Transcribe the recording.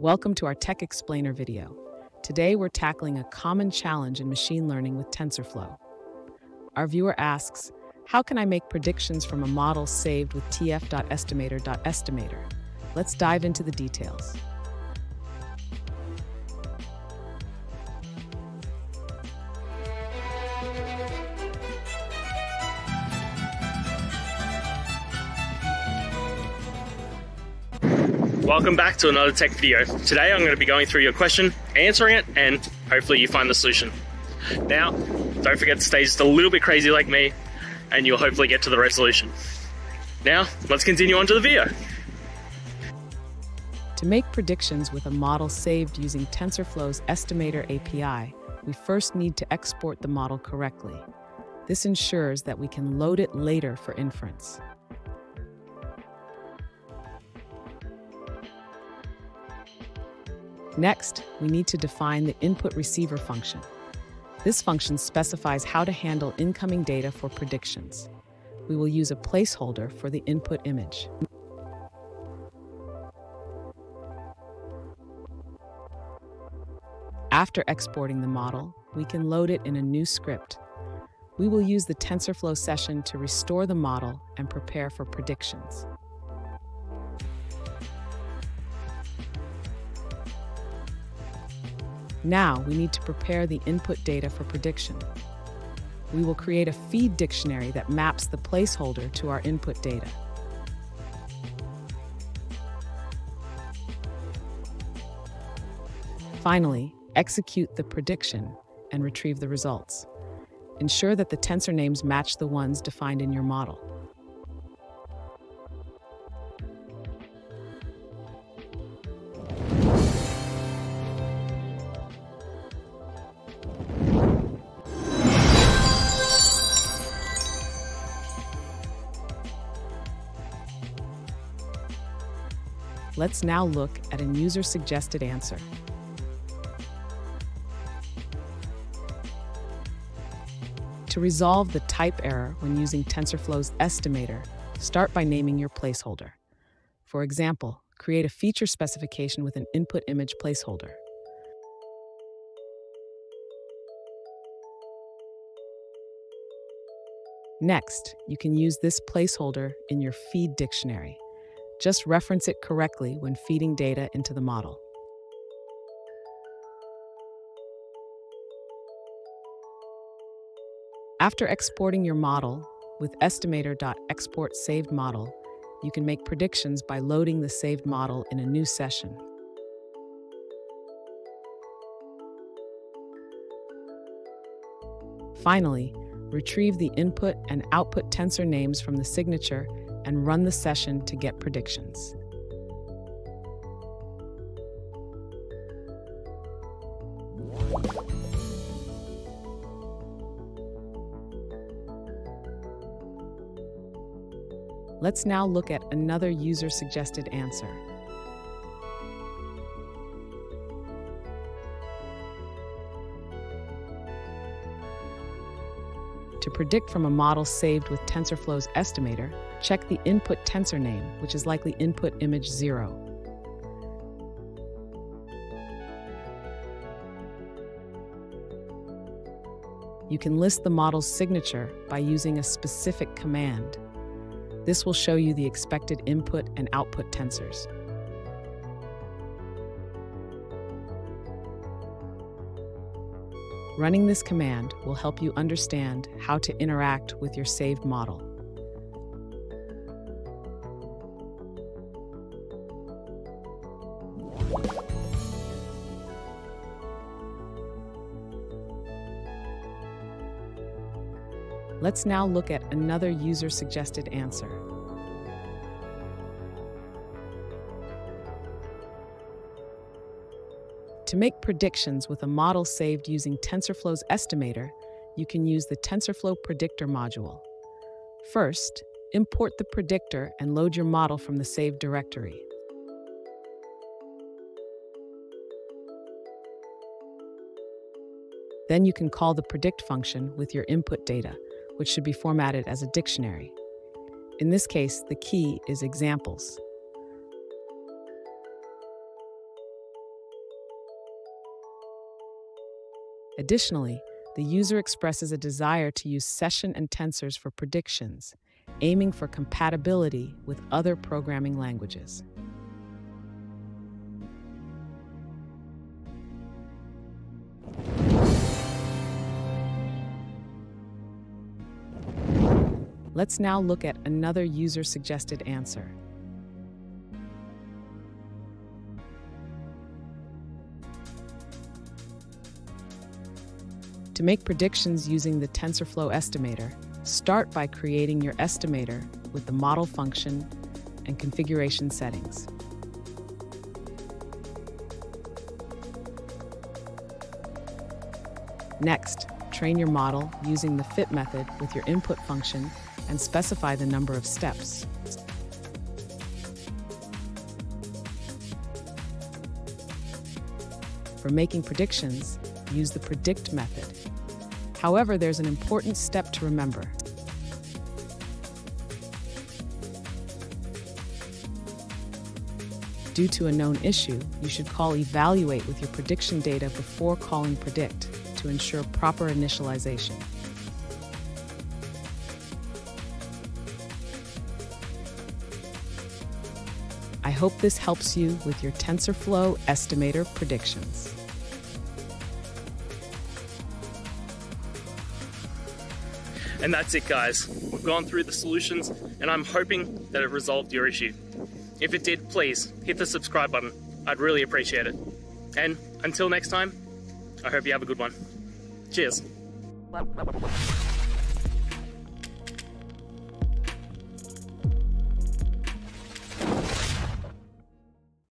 Welcome to our Tech Explainer video. Today we're tackling a common challenge in machine learning with TensorFlow. Our viewer asks, how can I make predictions from a model saved with tf.estimator.estimator? Let's dive into the details. Welcome back to another tech video. Today I'm going to be going through your question, answering it, and hopefully you find the solution. Now, don't forget to stay just a little bit crazy like me, and you'll hopefully get to the resolution. Now, let's continue on to the video. To make predictions with a model saved using TensorFlow's Estimator API, we first need to export the model correctly. This ensures that we can load it later for inference. Next, we need to define the input receiver function. This function specifies how to handle incoming data for predictions. We will use a placeholder for the input image. After exporting the model, we can load it in a new script. We will use the TensorFlow session to restore the model and prepare for predictions. Now we need to prepare the input data for prediction. We will create a feed dictionary that maps the placeholder to our input data. Finally, execute the prediction and retrieve the results. Ensure that the tensor names match the ones defined in your model. Let's now look at a user-suggested answer. To resolve the type error when using TensorFlow's estimator, start by naming your placeholder. For example, create a feature specification with an input image placeholder. Next, you can use this placeholder in your feed dictionary. Just reference it correctly when feeding data into the model. After exporting your model with estimator.export saved model, you can make predictions by loading the saved model in a new session. Finally, retrieve the input and output tensor names from the signature and run the session to get predictions. Let's now look at another user-suggested answer. To predict from a model saved with TensorFlow's estimator, check the input tensor name, which is likely input image 0. You can list the model's signature by using a specific command. This will show you the expected input and output tensors. Running this command will help you understand how to interact with your saved model. Let's now look at another user-suggested answer. To make predictions with a model saved using TensorFlow's estimator, you can use the TensorFlow Predictor module. First, import the predictor and load your model from the saved directory. Then you can call the predict function with your input data, which should be formatted as a dictionary. In this case, the key is examples. Additionally, the user expresses a desire to use session and tensors for predictions, aiming for compatibility with other programming languages. Let's now look at another user-suggested answer. To make predictions using the TensorFlow estimator, start by creating your estimator with the model function and configuration settings. Next, train your model using the fit method with your input function and specify the number of steps. For making predictions, use the predict method. However, there's an important step to remember. Due to a known issue, you should call evaluate with your prediction data before calling predict to ensure proper initialization. I hope this helps you with your TensorFlow estimator predictions. And that's it, guys. We've gone through the solutions, and I'm hoping that it resolved your issue. If it did, please hit the subscribe button. I'd really appreciate it. And until next time, I hope you have a good one. Cheers.